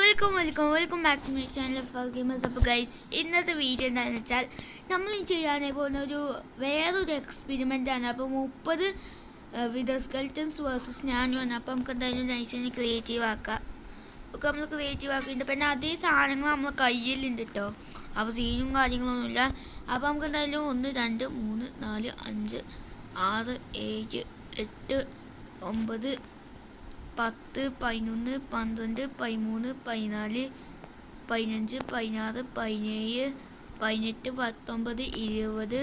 Welcome welcome welcome back to my channel for gamers അപ്പോൾ guys ഇന്നത്തെ video എന്താണെന്ന് വെച്ചാൽ നമ്മൾ ഈ ചെയ്യാനായി പോകുന്ന ഒരു വേറൊരു ആണ്. അപ്പോൾ മുപ്പത് വിത സ്കെൽറ്റൻസ് വേഴ്സസ് ഞാനും ആണ് അപ്പോൾ നമുക്ക് എന്തായാലും നൈസിനെ ക്രിയേറ്റീവ് ആക്കാം. ഒക്കെ നമ്മൾ ക്രിയേറ്റീവ് ആക്കിയിട്ട് പിന്നെ അതേ സാധനങ്ങൾ നമ്മൾ കയ്യിലുണ്ട് കേട്ടോ അപ്പോൾ സീനും കാര്യങ്ങളൊന്നുമില്ല. അപ്പോൾ നമുക്ക് എന്തായാലും ഒന്ന് രണ്ട് മൂന്ന് നാല് അഞ്ച് ആറ് ഏഴ് എട്ട് ഒമ്പത് പത്ത് പതിനൊന്ന് പന്ത്രണ്ട് പതിമൂന്ന് പതിനാല് പതിനഞ്ച് പതിനാറ് പതിനേഴ് പതിനെട്ട് പത്തൊമ്പത് ഇരുപത്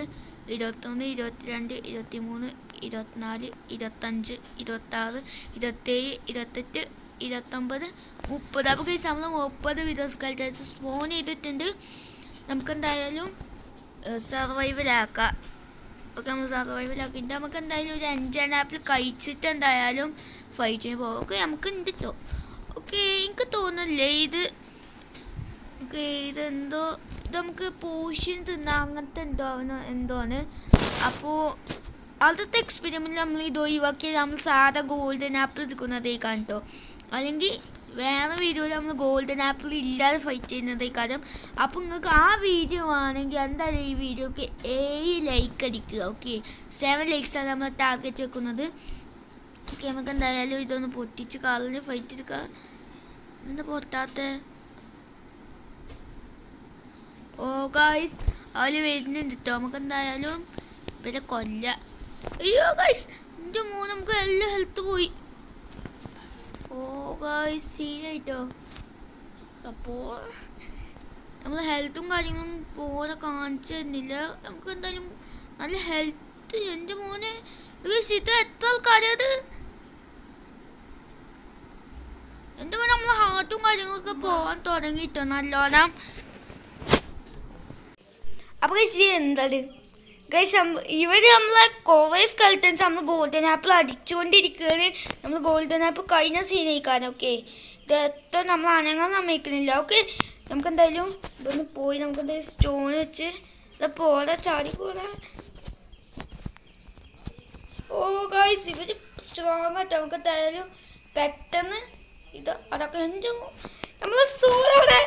ഇരുപത്തൊന്ന് ഇരുപത്തിരണ്ട് ഇരുപത്തിമൂന്ന് ഇരുപത്തിനാല് ഇരുപത്തഞ്ച് ഇരുപത്താറ് ഇരുപത്തേഴ് ഇരുപത്തെട്ട് ഇരുപത്തൊമ്പത് മുപ്പത്. അപ്പോൾ ഈ നമ്മൾ മുപ്പത് വിധ കളിച്ചു സ്പോൺ ചെയ്തിട്ടുണ്ട്. നമുക്ക് എന്തായാലും സർവൈവലാക്കാം ഓക്കെ നമ്മൾ സർവൈവലാക്കിയിട്ട് നമുക്ക് എന്തായാലും ഒരു അഞ്ചാം ആപ്പിൽ കഴിച്ചിട്ട് എന്തായാലും ഫൈറ്റിന് പോകാം ഓക്കെ നമുക്ക് ഉണ്ട് കേട്ടോ? ഓക്കെ എനിക്ക് തോന്നുന്നില്ലേ ഇത് ഓക്കെ ഇതെന്തോ ഇത് നമുക്ക് പോഷൻ തിന്നാം അങ്ങനത്തെ എന്തോ ആവുന്ന എന്തോ ആണ്. അപ്പോൾ ആദ്യത്തെ എക്സ്പെരിമെന്റ് നമ്മൾ ഇത് ഒഴിവാക്കിയാൽ നമ്മൾ സാധാ ഗോൾഡൻ ആപ്പിൾ എടുക്കുന്നതേക്കാണ് കേട്ടോ അല്ലെങ്കിൽ വേറെ വീഡിയോയിൽ നമ്മൾ ഗോൾഡൻ ആപ്പിൾ ഇല്ലാതെ ഫൈറ്റ് ചെയ്യുന്നതേ ചെയ്യുന്നതേക്കാളും. അപ്പോൾ നിങ്ങൾക്ക് ആ വീഡിയോ ആണെങ്കിൽ എന്തായാലും ഈ വീഡിയോക്ക് ഏഴ് ലൈക്ക് അടിക്കുക ഓക്കെ സെവൻ ലൈക്സാണ് നമ്മൾ ടാർഗറ്റ് വെക്കുന്നത്. ഓക്കെ നമുക്ക് എന്തായാലും ഇതൊന്ന് പൊട്ടിച്ച് കളഞ്ഞ് ഫൈറ്റ് എടുക്കാം എന്താ പൊട്ടാത്ത. ഓ ഗായ്സ് അവർ വരുന്നുണ്ട് കേട്ടോ നമുക്ക് എന്തായാലും ഇവരെ കൊല്ല. അയ്യോ ഗായ്സ് എന്റെ മൂന്ന് നമുക്ക് എല്ലാം ഹെൽത്ത് പോയി. ഓ ഗായ്സ് സീനായിട്ടോ അപ്പോൾ നമ്മൾ ഹെൽത്തും കാര്യങ്ങളും പോലെ കാണിച്ചു തരുന്നില്ല നമുക്ക് എന്തായാലും നല്ല ഹെൽത്ത് എന്റെ മോനെ ഇത് എത്ര ആൾക്കാരത് എന്റെ ഹാർട്ടും കാര്യങ്ങളൊക്കെ പോകാൻ തുടങ്ങിയിട്ടോ നല്ലോണം അപ്പൊ ഗൈസ് എന്താണ് ഗൈസ് ഇവർ നമ്മളെ കുറേ സ്കൾട്ടൻസ് നമ്മൾ ഗോൾഡൻ ആപ്പിൾ അടിച്ചുകൊണ്ടിരിക്കുകയാണ് നമ്മൾ ഗോൾഡൻ ആപ്പിൾ കഴിഞ്ഞ സീനയിക്കാൻ ഓക്കെ ഇത് എത്ര നമ്മൾ അനങ്ങാൻ സമ്മതിക്കുന്നില്ല ഓക്കെ നമുക്ക് എന്തായാലും ഇതൊന്ന് പോയി നമുക്ക് എന്തായാലും സ്റ്റോൺ വെച്ച് ഇത് പോടെ ചാടി പോടെ ഓ ഗൈസ് ഇവർ സ്ട്രോങ് ആട്ടോ നമുക്ക് എന്തായാലും പെട്ടെന്ന് ഇത് അതൊക്കെ എന്റെ നമ്മൾ സൂര്യ അവിടെ.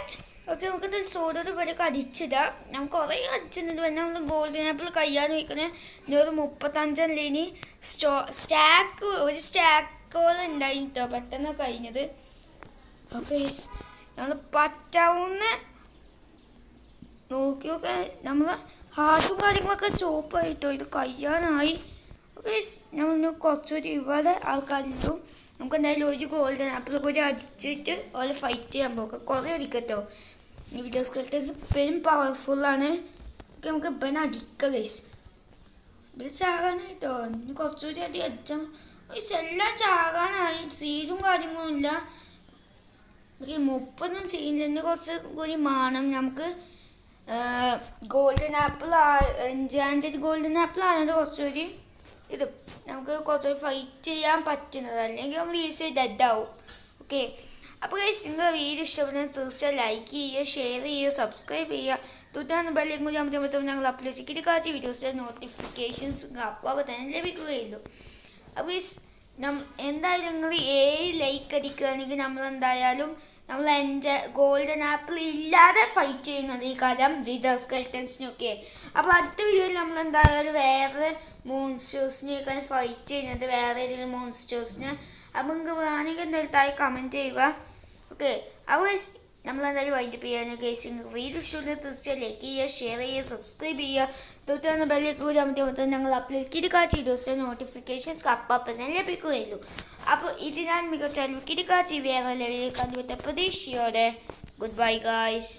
ഓക്കെ നമുക്ക് സോഡോട് ഇവരൊക്കെ അടിച്ചിടാം നമുക്ക് കുറേ അടിച്ചിട്ടുണ്ട് പിന്നെ നമ്മൾ ഗോൾഡൻ ആപ്പിൾ കയ്യാൻ വയ്ക്കുന്നത് ഇനി ഒരു മുപ്പത്തഞ്ചല്ലേ ഇനി സ്റ്റോ സ്റ്റാക്ക് ഒരു സ്റ്റാക്കോളം ഉണ്ടായി കേട്ടോ പെട്ടെന്ന് കഴിഞ്ഞത്. ഓക്കെ നമ്മൾ പറ്റാവുന്ന നോക്കി നോക്കെ നമ്മൾ ഹാർട്ടും കാര്യങ്ങളൊക്കെ ചോപ്പായിട്ടോ ഇത് കഴിയാനായി ഓക്കെ നമ്മൾ കുറച്ചൊരു ഇവിടെ ആൾക്കാരുണ്ടോ. നമുക്ക് എന്തായാലും ഒരു ഗോൾഡൻ ആപ്പിൾ കൂടി അടിച്ചിട്ട് ഓലെ ഫൈറ്റ് ചെയ്യാൻ പോകാം കുറേ അടിക്കട്ടോ. ഈ സ്കൾട്ടേഴ്സ് പെരും പവർഫുള്ളാണ് നമുക്ക് ഇപ്പം അടിക്കാം ഗൈസ് ഇത് ചാകാനായിട്ടോ? ഇനി കുറച്ചുകൂടി അടി അടിച്ചാൽ എല്ലാം ചാകാനായി. സീനും കാര്യങ്ങളും ഇല്ല. ഓക്കെ മുപ്പതും സീനിൽ കുറച്ച് കൂടി മാണം. നമുക്ക് golden apple enchanted golden apple ആണ് കുറച്ചുകൂടി ഇത് നമുക്ക് കുറച്ച് ഫൈറ്റ് ചെയ്യാൻ പറ്റുന്നത്. അല്ലെങ്കിൽ നമ്മൾ ഈസി ഡെഡ് ആവും. ഓക്കെ അപ്പോൾ ഗൈസ് നിങ്ങൾ വീഡിയോ ഇഷ്ടപ്പെടുന്ന തീർച്ചയായും ലൈക്ക് ചെയ്യുക ഷെയർ ചെയ്യുക സബ്സ്ക്രൈബ് ചെയ്യുക. തുടർന്ന് ബെല്ലേക്ക് കൂടി ആകുമ്പോഴത്തേക്കും ഞങ്ങൾ അപ്ലോഡ് ചെയ്യും. ഇത് കാശി വീഡിയോസിന്റെ നോട്ടിഫിക്കേഷൻസ് അപ്പോൾ തന്നെ ലഭിക്കുകയുള്ളൂ. അപ്പോൾ ഗൈസ് നം എന്തായാലും നിങ്ങൾ ഏഴ് ലൈക്ക് അടിക്കുകയാണെങ്കിൽ നമ്മൾ എന്തായാലും നമ്മൾ എന്റെ ഗോൾഡൻ ആപ്പിൾ ഇല്ലാതെ ഫൈറ്റ് ചെയ്യുന്നത് ഈ കാലം വിതർ സ്കെൽറ്റൻസിനൊക്കെ അപ്പോൾ അടുത്ത വീഡിയോയിൽ നമ്മൾ എന്തായാലും വേറെ മോൺസ്റ്റേഴ്സിനെയൊക്കെ ഫൈറ്റ് ചെയ്യുന്നത് വേറെ ഏതെങ്കിലും മോൺസ്റ്റേഴ്സിന് അപ്പം നിങ്ങൾക്ക് വേണമെങ്കിൽ എന്തായാലും കമന്റ് ചെയ്യുക. ഓക്കെ അപ്പോൾ നമ്മൾ എന്തായാലും വൈൻഡപ്പ് ചെയ്യാൻ കേസ് നിങ്ങൾക്ക് വീഡിയോ ഇഷ്ടമുണ്ടെങ്കിൽ തീർച്ചയായും ലൈക്ക് ചെയ്യുക ഷെയർ ചെയ്യുക സബ്സ്ക്രൈബ് ചെയ്യുക. തൊട്ടാണ് ബെല്ലേക്ക് കൂടി അമർത്തി ഞങ്ങൾ അപ്ലോഡ് കിടക്കാച്ച ദിവസം നോട്ടിഫിക്കേഷൻസ് അപ്പം തന്നെ ലഭിക്കുകയുള്ളൂ. അപ്പോൾ ഇത് ഞാൻ മികച്ച കിടക്കാച്ച വേറെ ലെവലിൽ കണ്ടുപിട്ട പ്രതീക്ഷയോടെ. Good bye guys